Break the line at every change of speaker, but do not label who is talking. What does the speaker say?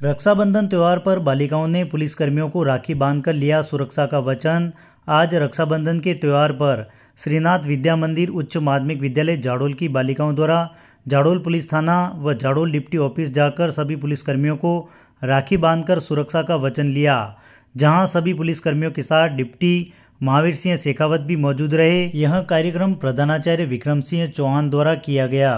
रक्षाबंधन त्यौहार पर बालिकाओं ने पुलिसकर्मियों को राखी बांधकर लिया सुरक्षा का वचन। आज रक्षाबंधन के त्यौहार पर श्रीनाथ विद्या मंदिर उच्च माध्यमिक विद्यालय जाडोल की बालिकाओं द्वारा जाडोल पुलिस थाना व जाडोल डिप्टी ऑफ़िस जाकर सभी पुलिसकर्मियों को राखी बांधकर सुरक्षा का वचन लिया, जहाँ सभी पुलिसकर्मियों के साथ डिप्टी महावीर सिंह शेखावत भी मौजूद रहे। यह कार्यक्रम प्रधानाचार्य विक्रम सिंह चौहान द्वारा किया गया।